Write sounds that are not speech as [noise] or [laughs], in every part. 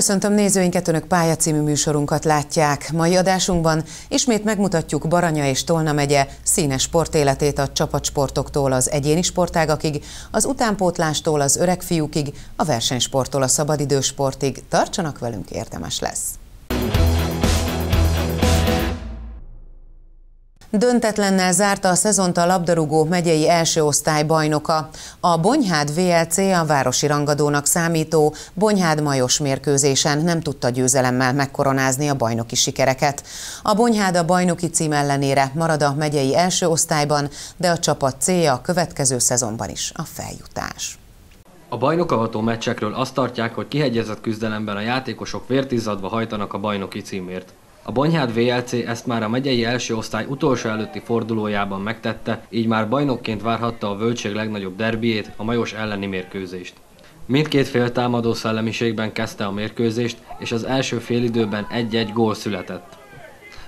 Köszöntöm nézőinket, Önök Pálya című műsorunkat látják. Mai adásunkban ismét megmutatjuk Baranya és Tolna megye színes sportéletét a csapatsportoktól az egyéni sportágakig, az utánpótlástól az öreg fiúkig, a versenysporttól a szabadidősportig. Tartsanak velünk, érdemes lesz! Döntetlennel zárta a szezont a labdarúgó megyei első osztály bajnoka. A Bonyhád VLC a városi rangadónak számító Bonyhád Majos mérkőzésen nem tudta győzelemmel megkoronázni a bajnoki sikereket. A Bonyhád a bajnoki cím ellenére marad a megyei első osztályban, de a csapat célja a következő szezonban is a feljutás. A bajnokavató meccsekről azt tartják, hogy kihegyezett küzdelemben a játékosok vértizadva hajtanak a bajnoki címért. A Bonyhád VLC ezt már a megyei első osztály utolsó előtti fordulójában megtette, így már bajnokként várhatta a völtség legnagyobb derbiét, a Majos elleni mérkőzést. Mindkét fél támadó szellemiségben kezdte a mérkőzést, és az első félidőben egy-egy gól született.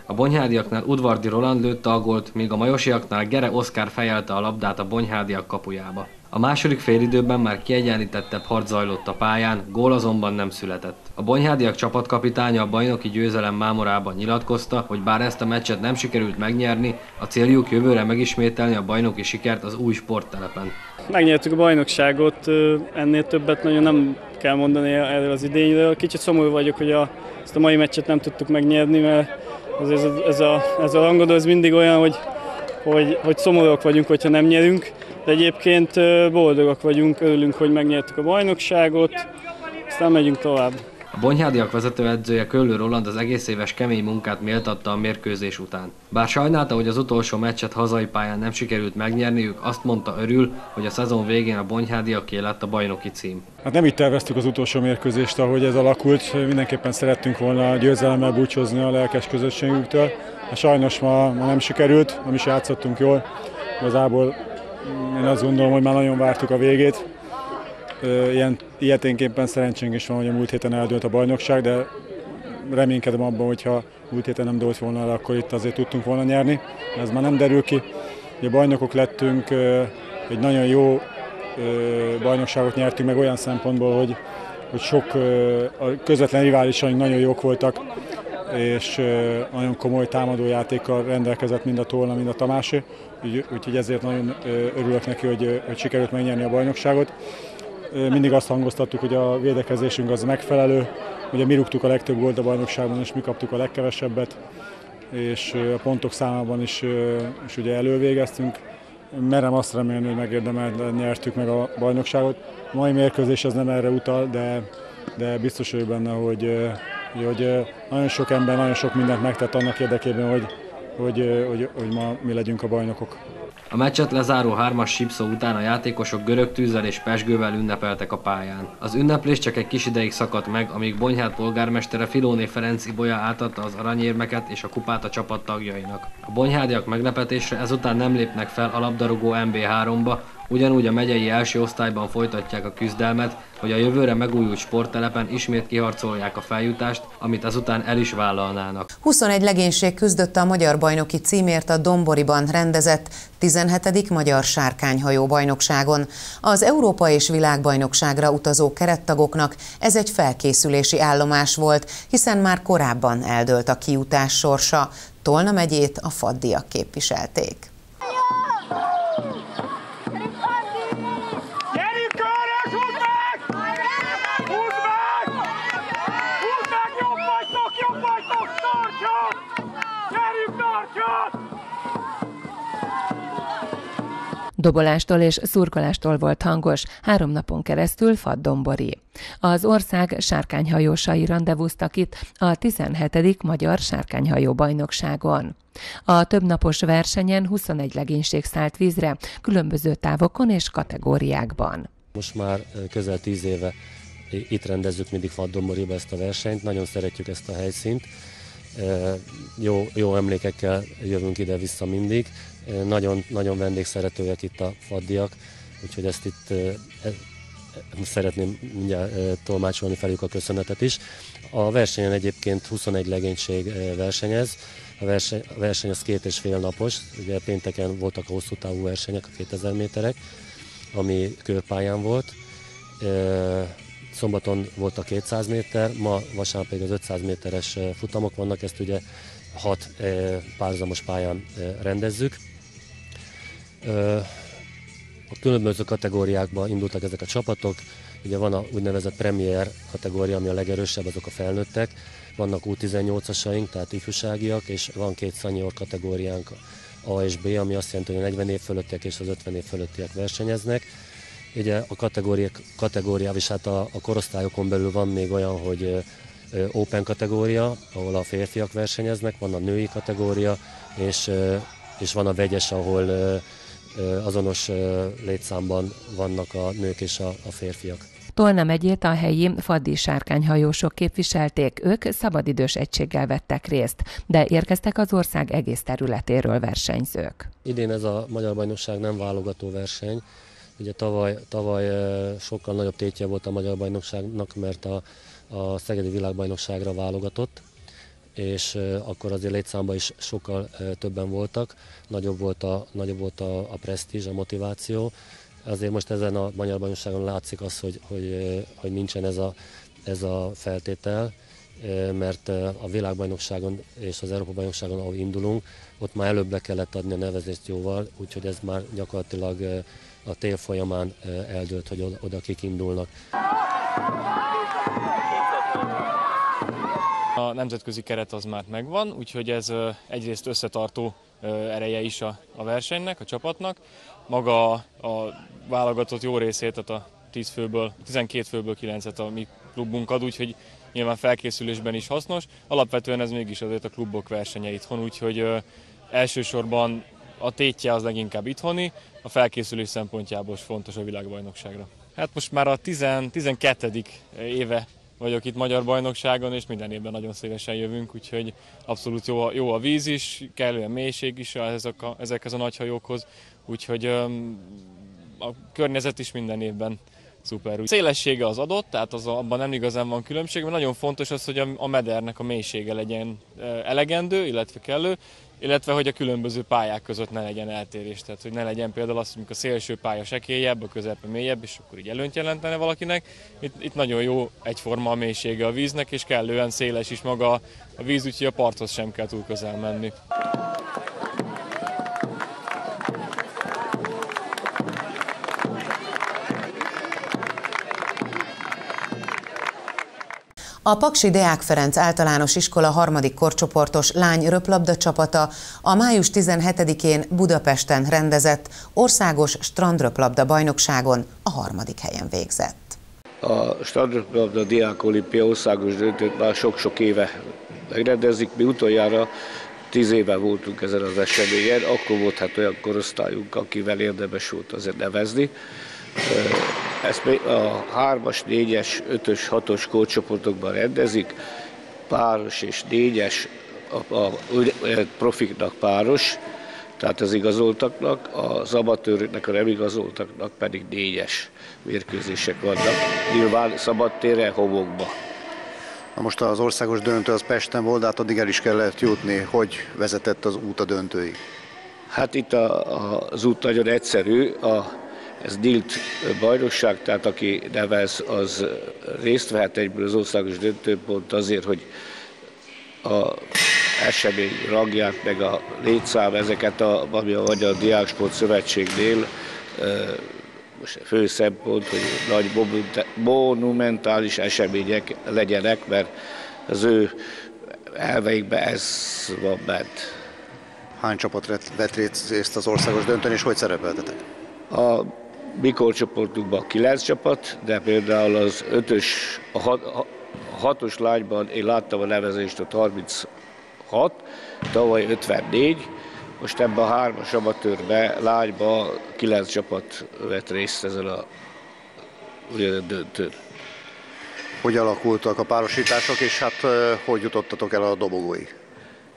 A bonyhádiaknál Udvardi Roland lőtte a gólt, míg a majosiaknál Gere Oszkár fejelte a labdát a bonyhádiak kapujába. A második félidőben már kiegyenlítettebb harc zajlott a pályán, gól azonban nem született. A bonyhádiak csapatkapitánya a bajnoki győzelem mámorában nyilatkozta, hogy bár ezt a meccset nem sikerült megnyerni, a céljuk jövőre megismételni a bajnoki sikert az új sporttelepen. Megnyertük a bajnokságot, ennél többet nagyon nem kell mondani erről az idényről. Kicsit szomorú vagyok, hogy a, ezt a mai meccset nem tudtuk megnyerni, mert ez, ez, ez, a, ez a rangadó ez mindig olyan, hogy, hogy, hogy szomorúak vagyunk, hogyha nem nyerünk, de egyébként boldogak vagyunk, örülünk, hogy megnyertük a bajnokságot, aztán megyünk tovább. A Bonyhádiak vezetőedzője Köllő Roland az egész éves kemény munkát méltatta a mérkőzés után. Bár sajnálta, hogy az utolsó meccset hazai pályán nem sikerült megnyerniük, azt mondta örül, hogy a szezon végén a Bonyhádiaké lett a bajnoki cím. Hát nem így terveztük az utolsó mérkőzést, ahogy ez alakult. Mindenképpen szerettünk volna győzelemmel búcsúzni a lelkes közösségünktől. Hát sajnos ma, ma nem sikerült, nem is játszottunk jól. Igazából én azt gondolom, hogy már nagyon vártuk a végét. Ilyen, ilyeténképpen szerencsénk is van, hogy a múlt héten eldőlt a bajnokság, de reménykedem abban, hogyha múlt héten nem dőlt volna el, akkor itt azért tudtunk volna nyerni. Ez már nem derül ki. Ugye bajnokok lettünk, egy nagyon jó bajnokságot nyertünk meg olyan szempontból, hogy, hogy sok a közvetlen riválisaink nagyon jók voltak, és nagyon komoly támadójátékkal rendelkezett mind a Tolna, mind a Tamási, úgyhogy ezért nagyon örülök neki, hogy, hogy sikerült megnyerni a bajnokságot. Mindig azt hangoztattuk, hogy a védekezésünk az megfelelő, ugye mi rúgtuk a legtöbb gólt a bajnokságban, és mi kaptuk a legkevesebbet, és a pontok számában is, is ugye elővégeztünk. Merem azt remélni, hogy megérdemelt nyertük meg a bajnokságot. A mai mérkőzés az nem erre utal, de, de biztos vagyok benne, hogy, hogy nagyon sok ember nagyon sok mindent megtett annak érdekében, hogy, hogy, hogy, hogy ma mi legyünk a bajnokok. A meccset lezáró hármas sipszó után a játékosok görög tűzzel és pesgővel ünnepeltek a pályán. Az ünneplés csak egy kis ideig szakadt meg, amíg Bonyhát polgármestere Filóné Ferenc Ibolya átadta az aranyérmeket és a kupát a csapat tagjainak. A bonyhádiak meglepetésre ezután nem lépnek fel a labdarúgó MB3-ba, Ugyanúgy a megyei első osztályban folytatják a küzdelmet, hogy a jövőre megújult sporttelepen ismét kiharcolják a feljutást, amit azután el is vállalnának. 21 legénység küzdött a magyar bajnoki címért a Domboriban rendezett 17. Magyar Sárkányhajó bajnokságon. Az Európa és Világbajnokságra utazó kerettagoknak ez egy felkészülési állomás volt, hiszen már korábban eldőlt a kiutás sorsa. Tolna megyét a faddiak képviselték. Dobolástól és szurkolástól volt hangos, három napon keresztül faddombori. Az ország sárkányhajósai rendezvúztak itt a 17. Magyar Sárkányhajó bajnokságon. A többnapos versenyen 21 legénység szállt vízre, különböző távokon és kategóriákban. Most már közel 10 éve itt rendezzük mindig Faddomboriba ezt a versenyt, nagyon szeretjük ezt a helyszínt, jó, jó emlékekkel jövünk ide-vissza mindig, nagyon, nagyon vendégszeretőek itt a faddiak, úgyhogy ezt itt e, szeretném mindjárt tolmácsolni felük a köszönetet is. A versenyen egyébként 21 legénység versenyez, a verseny, a verseny az két és fél napos, ugye pénteken voltak a hosszú távú versenyek, a 2000 méterek, ami körpályán volt. szombaton volt a 200 méter, ma vasárnap pedig az 500 méteres futamok vannak, ezt ugye hat párhuzamos pályán rendezzük. A különböző kategóriákban indultak ezek a csapatok, ugye van a úgynevezett Premier kategória, ami a legerősebb, azok a felnőttek, vannak U18-asaink, tehát ifjúságiak, és van két szanyor kategóriánk, A és B, ami azt jelenti, hogy a 40 év fölöttiek és az 50 év fölöttiek versenyeznek. Ugye a kategóriák, kategóriá, és hát a, a korosztályokon belül van még olyan, hogy Open kategória, ahol a férfiak versenyeznek, van a női kategória, és, és van a vegyes, ahol azonos létszámban vannak a nők és a, a férfiak. Tolna megyét a helyi faddi sárkányhajósok képviselték, ők szabadidős egységgel vettek részt, de érkeztek az ország egész területéről versenyzők. Idén ez a Magyar Bajnokság nem válogató verseny, Ugye tavaly, tavaly sokkal nagyobb tétje volt a Magyar Bajnokságnak, mert a, a Szegedi Világbajnokságra válogatott, és akkor azért létszámban is sokkal többen voltak, nagyobb volt a, nagyobb volt a, a presztízs, a motiváció. Azért most ezen a Magyar Bajnokságon látszik az, hogy, hogy, hogy nincsen ez a, ez a feltétel, mert a világbajnokságon és az Európa bajnokságon, ahol indulunk, ott már előbb le kellett adni a nevezést jóval, úgyhogy ez már gyakorlatilag a tél folyamán eldőlt, hogy oda kik indulnak. A nemzetközi keret az már megvan, úgyhogy ez egyrészt összetartó ereje is a, a versenynek, a csapatnak. Maga a, a válogatott jó részét, tehát a 10 főből, 12 főből 9-et a mi klubunk ad, úgyhogy nyilván felkészülésben is hasznos. Alapvetően ez mégis azért a klubok versenye itthon, úgyhogy ö, elsősorban a tétje az leginkább itthoni, a felkészülés szempontjából is fontos a világbajnokságra. Hát most már a 10, 12. éve vagyok itt Magyar Bajnokságon, és minden évben nagyon szívesen jövünk, úgyhogy abszolút jó a, jó a víz is, kellően mélység is ezek a, ezekhez a nagyhajókhoz, úgyhogy a környezet is minden évben szuper. Szélessége az adott, tehát az, abban nem igazán van különbség, mert nagyon fontos az, hogy a, a medernek a mélysége legyen elegendő, illetve kellő, illetve hogy a különböző pályák között ne legyen eltérés. Tehát, hogy ne legyen például azt, hogy a szélső pálya sekélyebb, a közepe mélyebb, és akkor így előnyt jelentene valakinek. Itt, itt nagyon jó egyforma a mélysége a víznek, és kellően széles is maga a víz, úgyhogy a parthoz sem kell túl közel menni. A Paksi Deák Ferenc általános iskola harmadik korcsoportos lány röplabda csapata a május 17-én Budapesten rendezett országos strandröplabda bajnokságon a harmadik helyen végzett. A strandröplabda Diák Olimpia országos döntőt már sok-sok éve megrendezik. Mi utoljára tíz éve voltunk ezen az eseményen, akkor volt hát olyan korosztályunk, akivel érdemes volt azért nevezni. Ezt a 3-as, 4-es, 5-ös, 6-os kódcsoportokban rendezik, páros és 4-es, a, a, a profiknak páros, tehát az igazoltaknak, az amatőröknek, a nem igazoltaknak pedig négyes mérkőzések vannak. Nyilván szabadtérre, homokba. Na most az országos döntő az Pesten volt, de hát addig el is kellett jutni. Hogy vezetett az út a döntőig? Hát itt a, a, az út nagyon egyszerű. A ez nyílt bajnokság, tehát aki nevez, az részt vehet egyből az országos döntőpont azért, hogy a esemény ragját, meg a létszám, ezeket, a, ami a Magyar Diáksport Szövetségnél most fő szempont, hogy nagy monumentális események legyenek, mert az ő elveikben ez van bent. Hány csapat vett részt az országos döntőn, és hogy szerepeltetek? A mikor csoportunkban kilenc csapat, de például az ötös, a, hat, a hatos lányban én láttam a nevezést a 36, tavaly 54, most ebben a hármas amatőrbe, lányba kilenc csapat vett részt ezen a döntőn. Hogy alakultak a párosítások, és hát hogy jutottatok el a dobogóig?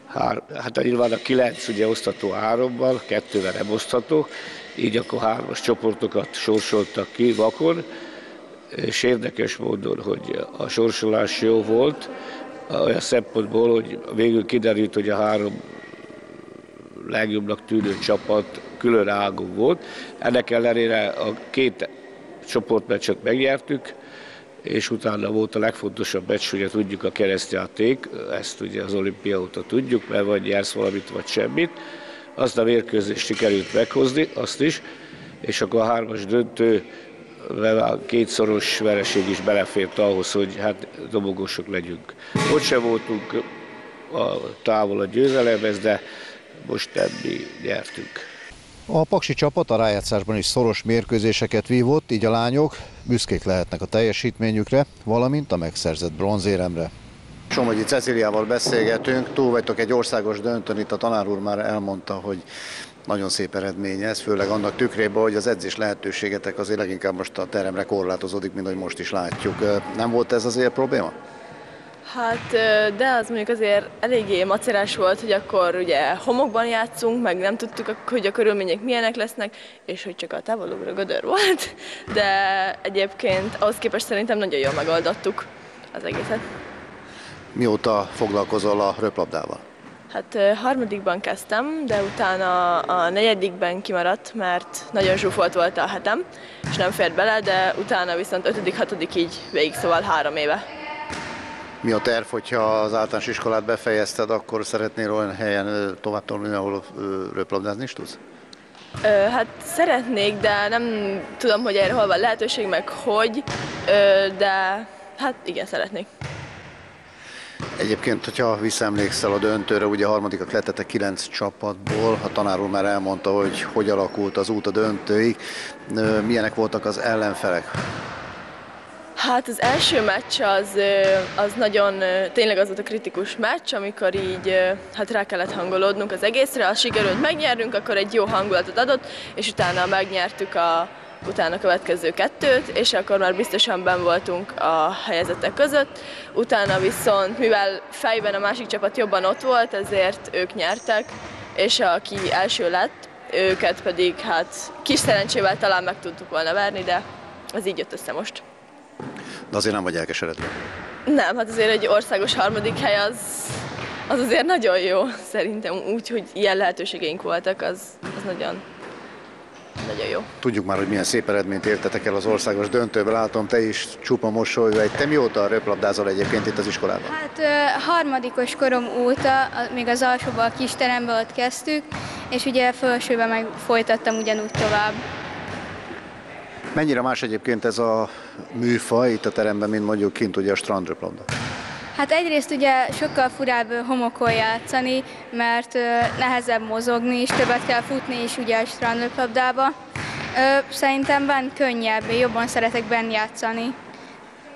Hát nyilván a kilenc ugye osztható hárommal, kettővel nem osztható, így akkor hármas csoportokat sorsoltak ki vakon, és érdekes módon, hogy a sorsolás jó volt, olyan szempontból, hogy végül kiderült, hogy a három legjobbnak tűnő csapat külön ágú volt. Ennek ellenére a két csoportmeccset megnyertük, és utána volt a legfontosabb meccs, ugye tudjuk a keresztjáték, ezt ugye az olimpia óta tudjuk, mert vagy nyersz valamit, vagy semmit. Azt a mérkőzést sikerült meghozni, azt is, és akkor a hármas döntő a kétszoros vereség is belefért ahhoz, hogy hát dobogósok legyünk. Ott sem voltunk a távol a győzelemhez, de most nem mi nyertünk. A paksi csapat a rájátszásban is szoros mérkőzéseket vívott, így a lányok büszkék lehetnek a teljesítményükre, valamint a megszerzett bronzéremre. Somogyi Ceciliával beszélgetünk, túl vagytok egy országos döntön, itt a tanár úr már elmondta, hogy nagyon szép eredmény ez, főleg annak tükrében, hogy az edzés lehetőségetek azért leginkább most a teremre korlátozódik, mint ahogy most is látjuk. Nem volt ez azért probléma? Hát, de az mondjuk azért eléggé macerás volt, hogy akkor ugye homokban játszunk, meg nem tudtuk, hogy a körülmények milyenek lesznek, és hogy csak a távolugra gödör volt, de egyébként ahhoz képest szerintem nagyon jól megoldottuk az egészet. Mióta foglalkozol a röplabdával? Hát harmadikban kezdtem, de utána a negyedikben kimaradt, mert nagyon zsúfolt volt a hetem, és nem fért bele, de utána viszont ötödik, hatodik így végig, szóval három éve. Mi a terv, hogyha az általános iskolát befejezted, akkor szeretnél olyan helyen tovább tanulni, ahol röplabdázni is tudsz? Hát szeretnék, de nem tudom, hogy erre hol van lehetőség, meg hogy, de hát igen, szeretnék. Egyébként, hogyha visszaemlékszel a döntőre, ugye a harmadikak lettetek kilenc csapatból, a tanár úr már elmondta, hogy hogy alakult az út a döntőig. Milyenek voltak az ellenfelek? Hát az első meccs az, az nagyon, tényleg az volt a kritikus meccs, amikor így hát rá kellett hangolódnunk az egészre, ha sikerült megnyernünk, akkor egy jó hangulatot adott, és utána megnyertük a, utána a következő kettőt, és akkor már biztosan ben voltunk a helyezettek között. Utána viszont, mivel fejben a másik csapat jobban ott volt, ezért ők nyertek, és aki első lett, őket pedig hát kis szerencsével talán meg tudtuk volna verni, de az így jött össze most. De azért nem vagy elkeseredve? Nem, hát azért egy országos harmadik hely az, az azért nagyon jó, szerintem úgy, hogy ilyen lehetőségeink voltak, az, az nagyon, nagyon jó. Tudjuk már, hogy milyen szép eredményt értetek el az országos döntőbe. Látom, te is csupa mosolyva. Egy te mióta röplabdázol egyébként itt az iskolában? Hát harmadikos korom óta, még az alsóban a kis teremben ott kezdtük, és ugye felsőben meg folytattam ugyanúgy tovább. Mennyire más egyébként ez a műfaj itt a teremben, mint mondjuk kint ugye a strandröplabda? Hát egyrészt ugye sokkal furább homokon játszani, mert nehezebb mozogni és többet kell futni is ugye a strandröplabdába. Szerintem benn könnyebb, jobban szeretek benn játszani.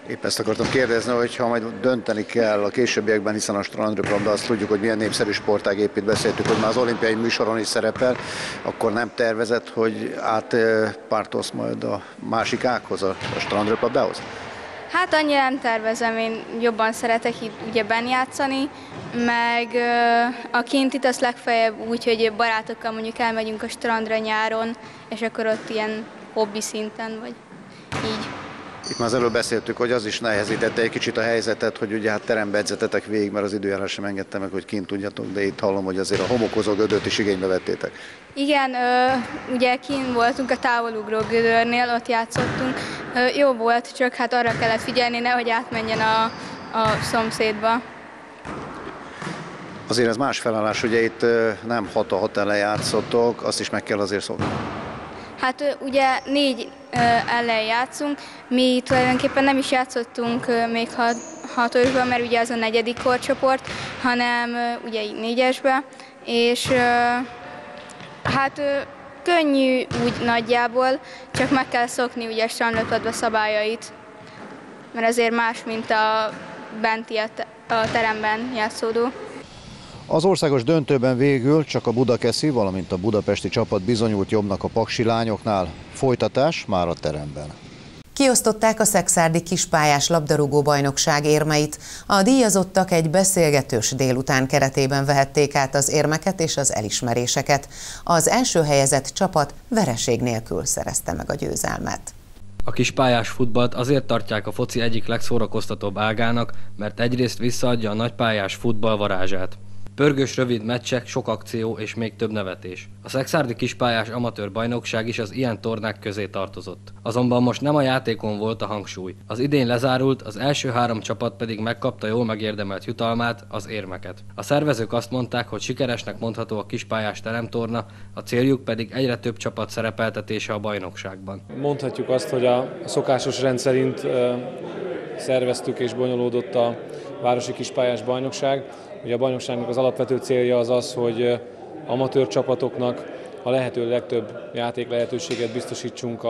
Épp ezt akartam kérdezni, hogy ha majd dönteni kell a későbbiekben, hiszen a strandröplabda azt tudjuk, hogy milyen népszerű sportág épít, beszéltük, hogy már az olimpiai műsoron is szerepel, akkor nem tervezett, hogy átpártolsz majd a másik ághoz, a strandröplabdához? Hát annyira nem tervezem, én jobban szeretek itt ugye játszani, meg a kintit azt legfeljebb úgy, hogy barátokkal mondjuk elmegyünk a strandra nyáron, és akkor ott ilyen hobbi szinten, vagy így. Itt már az előbb beszéltük, hogy az is nehezítette egy kicsit a helyzetet, hogy ugye hát terembe edzetetek végig, mert az időjárás sem engedte meg, hogy kint tudjatok, de itt hallom, hogy azért a homokozó gödöt is igénybe vettétek. Igen, ö, ugye kint voltunk a távolugró gödörnél, ott játszottunk. Jó volt, csak hát arra kellett figyelni, nehogy átmenjen a, a szomszédba. Azért ez más felállás, ugye itt nem 6 a 6 ellen játszotok, azt is meg kell azért szokni. Hát ugye négy ellen játszunk, mi tulajdonképpen nem is játszottunk még hat, hatosban, mert ugye az a negyedik korcsoport, hanem ugye így négyesbe, és hát könnyű úgy nagyjából, csak meg kell szokni ugye a strandlökadva szabályait, mert azért más, mint a benti a teremben játszódó. Az országos döntőben végül csak a Budakeszi, valamint a budapesti csapat bizonyult jobbnak a paksi lányoknál. Folytatás már a teremben. Kiosztották a szexárdi kispályás labdarúgó bajnokság érmeit. A díjazottak egy beszélgetős délután keretében vehették át az érmeket és az elismeréseket. Az első helyezett csapat vereség nélkül szerezte meg a győzelmet. A kispályás futballt azért tartják a foci egyik legszórakoztatóbb ágának, mert egyrészt visszaadja a nagypályás futball varázsát. Pörgős rövid meccsek, sok akció és még több nevetés. A Szexárdi kispályás amatőr bajnokság is az ilyen tornák közé tartozott. Azonban most nem a játékon volt a hangsúly. Az idén lezárult, az első három csapat pedig megkapta jól megérdemelt jutalmát, az érmeket. A szervezők azt mondták, hogy sikeresnek mondható a kispályás teremtorna, a céljuk pedig egyre több csapat szerepeltetése a bajnokságban. Mondhatjuk azt, hogy a szokásos rendszerint szerveztük és bonyolódott a Városi Kispályás Bajnokság. Ugye a bajnokságnak az alapvető célja az az, hogy amatőr csapatoknak a lehető legtöbb játék lehetőséget biztosítsunk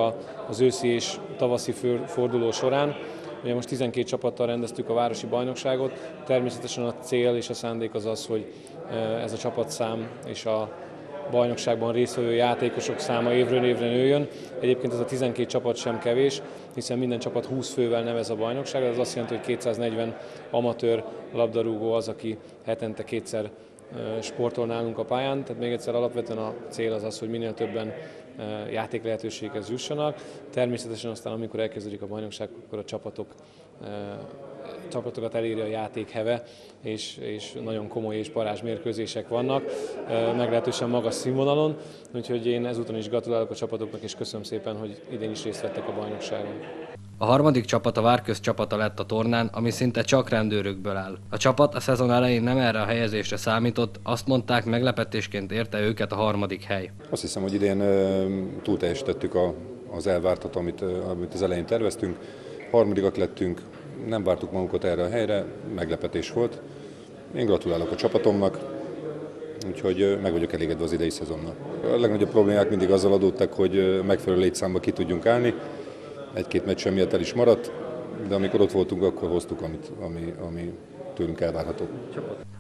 az őszi és tavaszi forduló során. Ugye most 12 csapattal rendeztük a városi bajnokságot, természetesen a cél és a szándék az az, hogy ez a csapatszám és a bajnokságban résztvevő játékosok száma évről évre nőjön. Egyébként ez a 12 csapat sem kevés, hiszen minden csapat 20 fővel nevez a bajnokság, ez azt jelenti, hogy 240 amatőr labdarúgó az, aki hetente kétszer sportol nálunk a pályán, tehát még egyszer alapvetően a cél az az, hogy minél többen játék lehetőséghez jussanak. Természetesen aztán, amikor elkezdődik a bajnokság, akkor a csapatok csapatokat eléri a játék heve, és, és nagyon komoly és parázs mérkőzések vannak, meglehetősen magas színvonalon, úgyhogy én ezúton is gratulálok a csapatoknak, és köszönöm szépen, hogy idén is részt vettek a bajnokságon. A harmadik csapat a Várköz csapata lett a tornán, ami szinte csak rendőrökből áll. A csapat a szezon elején nem erre a helyezésre számított, azt mondták, meglepetésként érte őket a harmadik hely. Azt hiszem, hogy idén túl teljesítettük a, az elvártat, amit, amit az elején terveztünk. Harmadikak lettünk, nem vártuk magunkat erre a helyre, meglepetés volt. Én gratulálok a csapatomnak, úgyhogy meg vagyok elégedve az idei szezonnal. A legnagyobb problémák mindig azzal adottak, hogy megfelelő létszámba ki tudjunk állni. Egy-két meccs miatt el is maradt, de amikor ott voltunk, akkor hoztuk, amit, ami, ami tőlünk elvárható.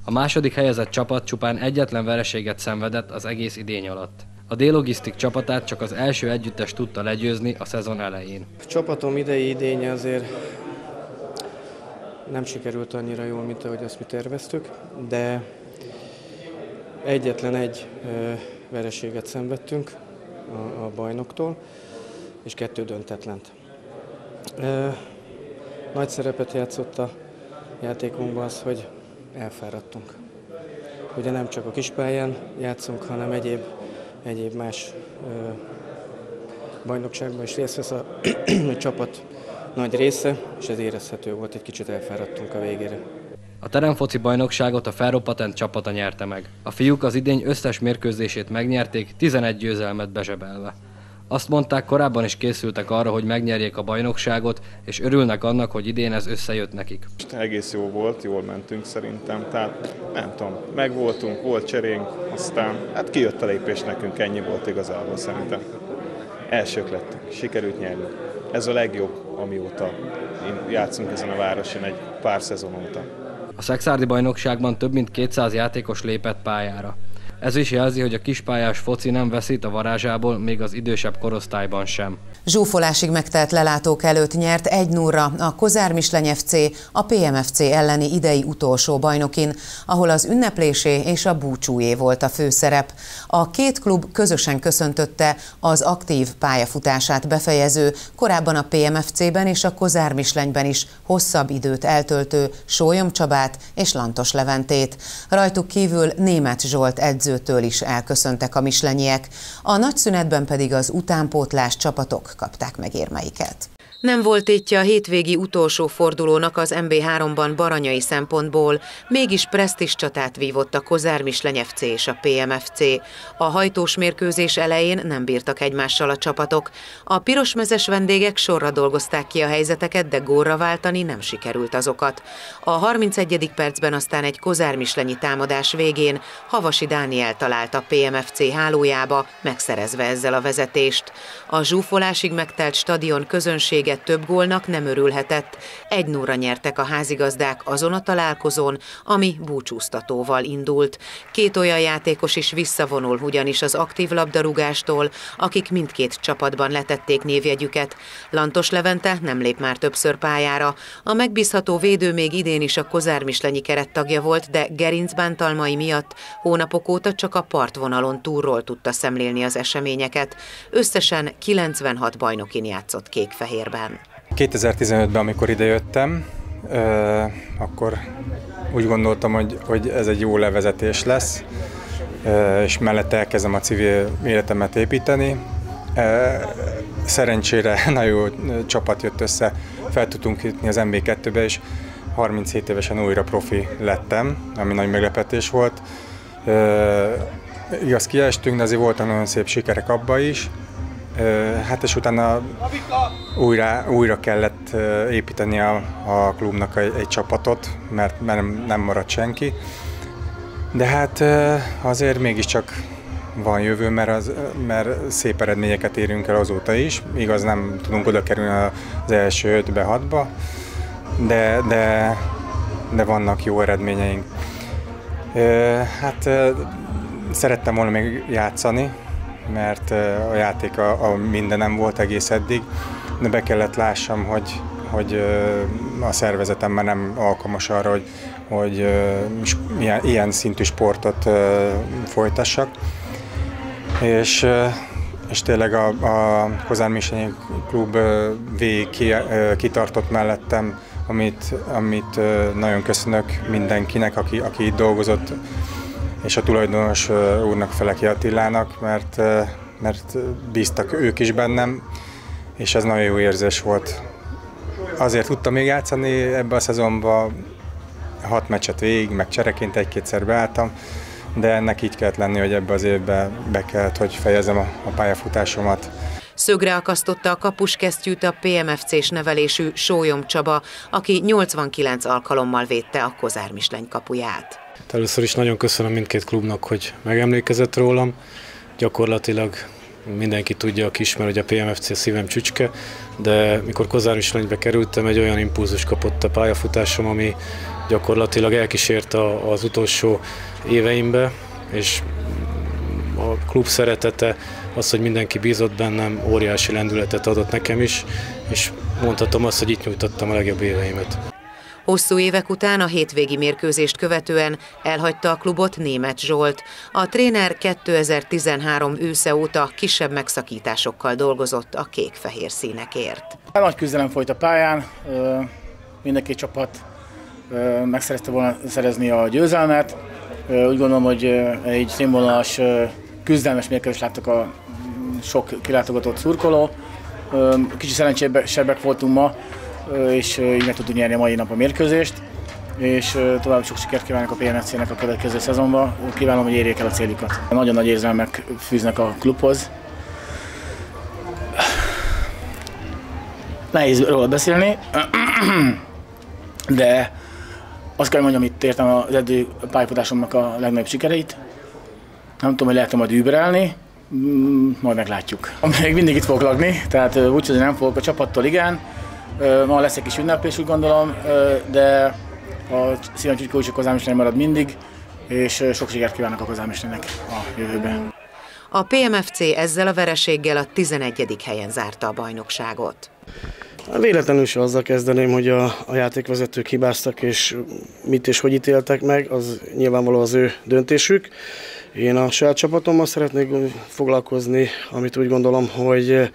A második helyezett csapat csupán egyetlen vereséget szenvedett az egész idény alatt. A D-Logisztik csapatát csak az első együttes tudta legyőzni a szezon elején. A csapatom idei idénye azért nem sikerült annyira jól, mint ahogy azt mi terveztük, de egyetlen egy vereséget szenvedtünk a, a bajnoktól, és kettő döntetlent. Nagy szerepet játszott a játékunkban az, hogy elfáradtunk. Ugye nem csak a kispályán játszunk, hanem egyéb, egyéb más bajnokságban is részt vesz a, [clears throat] a csapat nagy része, és ez érezhető volt, egy kicsit elfáradtunk a végére. A teremfoci bajnokságot a Ferropatent csapata nyerte meg. A fiúk az idény összes mérkőzését megnyerték, 11 győzelmet bezsebelve. Azt mondták, korábban is készültek arra, hogy megnyerjék a bajnokságot, és örülnek annak, hogy idén ez összejött nekik. Egész jó volt, jól mentünk szerintem, tehát nem tudom, megvoltunk, volt cserénk, aztán hát kijött a lépés nekünk, ennyi volt igazából szerintem. Elsők lettünk, sikerült nyerni. Ez a legjobb, amióta játszunk ezen a városon egy pár szezon óta. A Szexárdi bajnokságban több mint 200 játékos lépett pályára. Ez is jelzi, hogy a kispályás foci nem veszít a varázsából, még az idősebb korosztályban sem. Zsúfolásig megtelt lelátók előtt nyert egy nurra a Kozár Misleny FC a PMFC elleni idei utolsó bajnokin, ahol az ünneplésé és a búcsújé volt a főszerep. A két klub közösen köszöntötte az aktív pályafutását befejező, korábban a PMFC-ben és a Kozár Mislenyben is hosszabb időt eltöltő Sólyom Csabát és Lantos Leventét. Rajtuk kívül német Zsolt edzőtől is elköszöntek a mislenyiek, a nagyszünetben pedig az utánpótlás csapatok kapták meg érmeiket. Nem volt tétje a hétvégi utolsó fordulónak az MB3-ban baranyai szempontból, mégis presztis csatát vívott a Kozár Misleny FC és a PMFC. A hajtós mérkőzés elején nem bírtak egymással a csapatok. A pirosmezes vendégek sorra dolgozták ki a helyzeteket, de górra váltani nem sikerült azokat. A 31. percben aztán egy Kozár Mislenyi támadás végén Havasi Dániel talált a PMFC hálójába, megszerezve ezzel a vezetést. A zsúfolásig megtelt stadion közönsége véget több gólnak nem örülhetett. Egy nóra nyertek a házigazdák azon a találkozón, ami búcsúztatóval indult. Két olyan játékos is visszavonul ugyanis az aktív labdarúgástól, akik mindkét csapatban letették névjegyüket. Lantos Levente nem lép már többször pályára. A megbízható védő még idén is a Kozár Mislenyi kerettagja volt, de gerinc bántalmai miatt hónapok óta csak a partvonalon túlról tudta szemlélni az eseményeket. Összesen 96 bajnokin játszott kék-fehérben. 2015-ben, amikor idejöttem, akkor úgy gondoltam, hogy, hogy ez egy jó levezetés lesz, és mellette elkezdem a civil életemet építeni. Szerencsére [laughs] nagyon jó csapat jött össze, fel tudtunk jutni az MB2-be, és 37 évesen újra profi lettem, ami nagy meglepetés volt. Igaz, kiestünk, de azért voltak nagyon szép sikerek abba is. Hát és utána újra, újra kellett építeni a, a klubnak egy, egy csapatot, mert, mert nem maradt senki. De hát azért mégiscsak van jövő, mert, az, mert szép eredményeket érünk el azóta is. Igaz, nem tudunk oda kerülni az első ötbe, hatba, de, de, de vannak jó eredményeink. Hát szerettem volna még játszani, mert a játék a, a mindenem volt egész eddig, de be kellett lássam, hogy, hogy a szervezetem már nem alkalmas arra, hogy, hogy ilyen, ilyen szintű sportot folytassak. És, és tényleg a, a Kozár Misenyi Klub végig kitartott mellettem, amit, amit nagyon köszönök mindenkinek, aki, aki itt dolgozott, és a tulajdonos úrnak Feleki Attilának, mert, mert bíztak ők is bennem, és ez nagyon jó érzés volt. Azért tudtam még játszani ebbe a szezonba, hat meccset végig, meg csereként egy-kétszer beálltam, de ennek így kellett lenni, hogy ebbe az évbe be kellett, hogy fejezem a, a pályafutásomat. Szögre akasztotta a kapuskesztyűt a PMFC-s nevelésű Sólyom Csaba, aki 89 alkalommal védte a Kozár Misleny kapuját. Először is nagyon köszönöm mindkét klubnak, hogy megemlékezett rólam. Gyakorlatilag mindenki tudja, aki ismer, hogy a PMFC szívem csücske, de mikor Kozár Mislanybe kerültem, egy olyan impulzus kapott a pályafutásom, ami gyakorlatilag elkísért az utolsó éveimbe, és a klub szeretete, az, hogy mindenki bízott bennem, óriási lendületet adott nekem is, és mondhatom azt, hogy itt nyújtottam a legjobb éveimet. Hosszú évek után a hétvégi mérkőzést követően elhagyta a klubot német Zsolt. A tréner 2013 ősze óta kisebb megszakításokkal dolgozott a kék-fehér színekért. Nagy küzdelem folyt a pályán, mindenki csapat megszerezte volna szerezni a győzelmet. Úgy gondolom, hogy egy színvonalas küzdelmes mérkőzést láttak a sok kilátogatott szurkoló. Kicsi szerencsésebbek voltunk ma, és így meg tudtuk nyerni a mai nap a mérkőzést és tovább sok sikert kívánok a PNFC-nek a következő szezonban. Kívánom, hogy érjék el a céljukat. Nagyon nagy érzelmek fűznek a klubhoz. Nehéz róla beszélni, de azt kell mondjam, itt értem az eddig pályafutásomnak a legnagyobb sikereit. Nem tudom, hogy lehet majd überelni, mm, majd meglátjuk. Még mindig itt fogok lakni, tehát úgyhogy nem fogok a csapattól, igen. Ma lesz egy kis ünneplés, úgy gondolom, de a Szíváncsúgy Kócsi Kozámisnél marad mindig, és sok sikert kívánok a Kozámisnének a jövőben. A PMFC ezzel a vereséggel a 11. helyen zárta a bajnokságot. Véletlenül is azzal kezdeném, hogy a, a játékvezetők hibáztak, és mit és hogy ítéltek meg, az nyilvánvaló az ő döntésük. Én a saját csapatommal szeretnék foglalkozni, amit úgy gondolom, hogy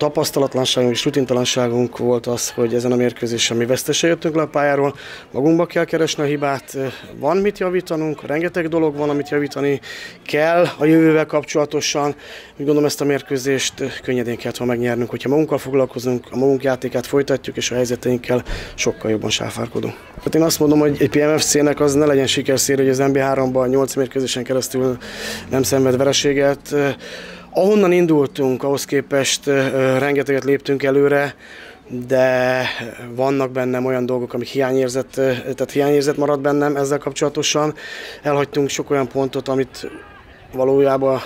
tapasztalatlanságunk és rutintalanságunk volt az, hogy ezen a mérkőzésen mi vesztese jöttünk le a pályáról, magunkba kell keresni a hibát, van mit javítanunk, rengeteg dolog van, amit javítani kell a jövővel kapcsolatosan. Úgy gondolom ezt a mérkőzést könnyedén kellett volna megnyernünk, hogyha magunkkal foglalkozunk, a magunk játékát folytatjuk, és a helyzeteinkkel sokkal jobban sáfárkodunk. Hát én azt mondom, hogy egy PMFC-nek az ne legyen sikerszér, hogy az NB3-ban 8 mérkőzésen keresztül nem szenved vereséget, Ahonnan indultunk, ahhoz képest rengeteget léptünk előre, de vannak bennem olyan dolgok, amik hiányérzet, tehát hiányérzet marad bennem ezzel kapcsolatosan. Elhagytunk sok olyan pontot, amit valójában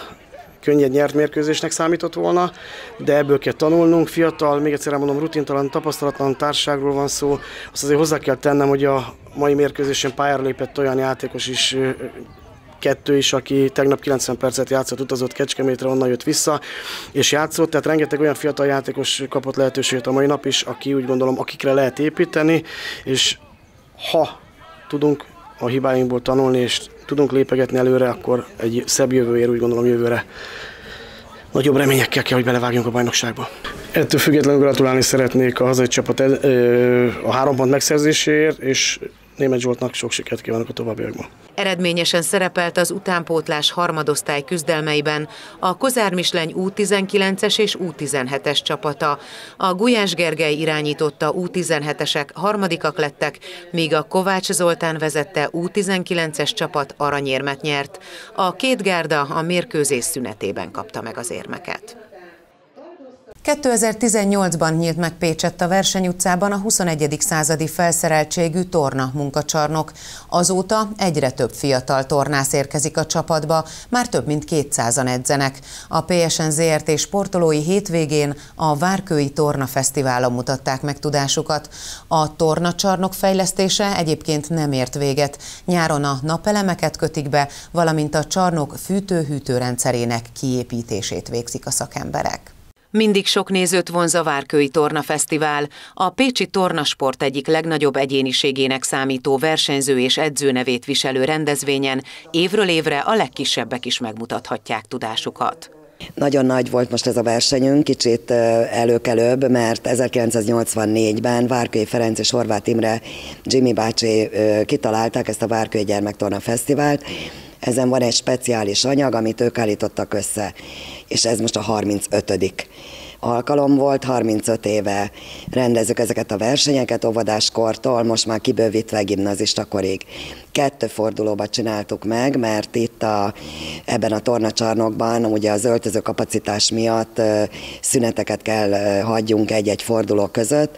könnyed nyert mérkőzésnek számított volna, de ebből kell tanulnunk. Fiatal, még egyszer mondom, rutintalan, tapasztalatlan társágról van szó. Azt azért hozzá kell tennem, hogy a mai mérkőzésen pályára lépett olyan játékos is kettő is, aki tegnap 90 percet játszott, utazott Kecskemétre, onnan jött vissza, és játszott, tehát rengeteg olyan fiatal játékos kapott lehetőséget a mai nap is, aki úgy gondolom, akikre lehet építeni, és ha tudunk a hibáinkból tanulni, és tudunk lépegetni előre, akkor egy szebb jövőért úgy gondolom jövőre nagyobb reményekkel kell, hogy belevágjunk a bajnokságba. Ettől függetlenül gratulálni szeretnék a hazai csapat a három pont megszerzéséért, és Német Zsoltnak sok sikert kívánok a továbbiakban. Eredményesen szerepelt az utánpótlás harmadosztály küzdelmeiben a Kozár Misleny U19-es és U17-es csapata. A Gulyás Gergely irányította U17-esek harmadikak lettek, míg a Kovács Zoltán vezette U19-es csapat aranyérmet nyert. A két gárda a mérkőzés szünetében kapta meg az érmeket. 2018-ban nyílt meg Pécsett a Verseny utcában a 21. századi felszereltségű torna munkacsarnok. Azóta egyre több fiatal tornász érkezik a csapatba, már több mint 200-an edzenek. A PSN ZRT sportolói hétvégén a Várkői Torna Fesztiválon mutatták meg tudásukat. A tornacsarnok fejlesztése egyébként nem ért véget. Nyáron a napelemeket kötik be, valamint a csarnok fűtő-hűtő rendszerének kiépítését végzik a szakemberek. Mindig sok nézőt vonz a Várkői Torna Fesztivál, a Pécsi Tornasport egyik legnagyobb egyéniségének számító versenyző és edző nevét viselő rendezvényen évről évre a legkisebbek is megmutathatják tudásukat. Nagyon nagy volt most ez a versenyünk, kicsit előkelőbb, mert 1984-ben Várkői Ferenc és Horváth Imre Jimmy bácsi kitalálták ezt a Várkői Gyermektorna Fesztivált, ezen van egy speciális anyag, amit ők állítottak össze, és ez most a 35 alkalom volt, 35 éve rendezzük ezeket a versenyeket óvodáskortól, most már kibővítve gimnazista korig. Kettő fordulóba csináltuk meg, mert itt a, ebben a tornacsarnokban ugye az öltöző kapacitás miatt szüneteket kell hagyjunk egy-egy forduló között,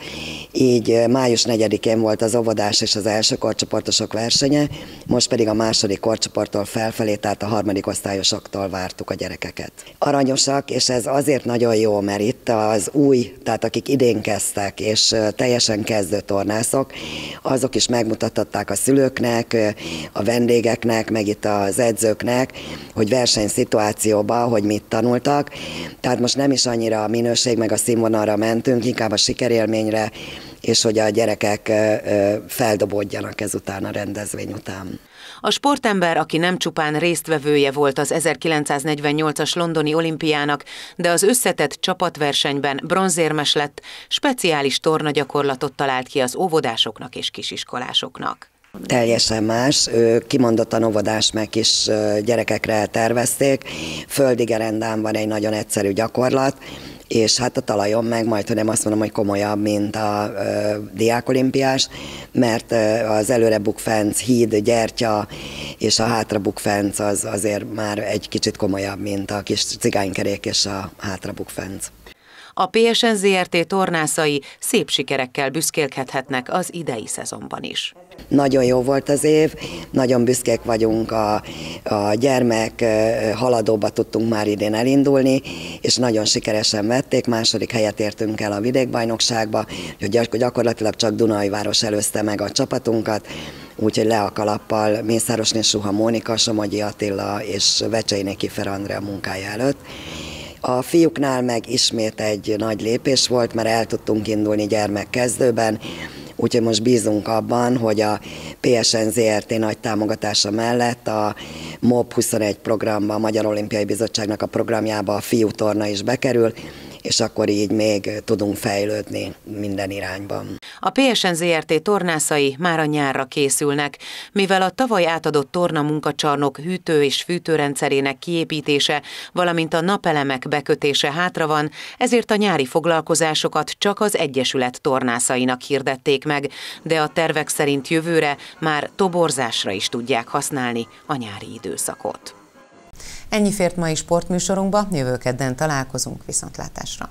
így május 4-én volt az óvodás és az első korcsoportosok versenye, most pedig a második korcsoporttól felfelé, tehát a harmadik osztályosoktól vártuk a gyerekeket. Aranyosak, és ez azért nagyon jó, mert itt az új, tehát akik idén kezdtek, és teljesen kezdő tornászok, azok is megmutatták a szülőknek, a vendégeknek, meg itt az edzőknek, hogy versenyszituációban, hogy mit tanultak. Tehát most nem is annyira a minőség meg a színvonalra mentünk, inkább a sikerélményre, és hogy a gyerekek feldobódjanak ezután a rendezvény után. A sportember, aki nem csupán résztvevője volt az 1948-as londoni olimpiának, de az összetett csapatversenyben bronzérmes lett, speciális tornagyakorlatot talált ki az óvodásoknak és kisiskolásoknak teljesen más. Kimondottan óvodás meg kis gyerekekre tervezték. Földi gerendán van egy nagyon egyszerű gyakorlat, és hát a talajon meg majd, hogy nem azt mondom, hogy komolyabb, mint a ö, diákolimpiás, mert ö, az előre bukfenc, híd, gyertya, és a hátra bukfenc az azért már egy kicsit komolyabb, mint a kis cigánykerék és a hátra bukfenc. A PSN ZRT tornászai szép sikerekkel büszkélkedhetnek az idei szezonban is. Nagyon jó volt az év, nagyon büszkék vagyunk, a, a gyermek haladóba tudtunk már idén elindulni, és nagyon sikeresen vették, második helyet értünk el a vidékbajnokságba, hogy gyakorlatilag csak Dunai város előzte meg a csapatunkat, úgyhogy le a kalappal Mészárosné Suha Mónika, Somogyi Attila és Vecsei Kifer Andrea munkája előtt. A fiúknál meg ismét egy nagy lépés volt, mert el tudtunk indulni gyermekkezdőben, úgyhogy most bízunk abban, hogy a PSN ZRT nagy támogatása mellett a MOB 21 programba, a Magyar Olimpiai Bizottságnak a programjába a fiú torna is bekerül, és akkor így még tudunk fejlődni minden irányban. A PSN ZRT tornászai már a nyárra készülnek, mivel a tavaly átadott torna munkacsarnok hűtő és fűtőrendszerének kiépítése, valamint a napelemek bekötése hátra van, ezért a nyári foglalkozásokat csak az Egyesület tornászainak hirdették meg, de a tervek szerint jövőre már toborzásra is tudják használni a nyári időszakot. Ennyi fért mai sportműsorunkba, jövő kedden találkozunk viszontlátásra.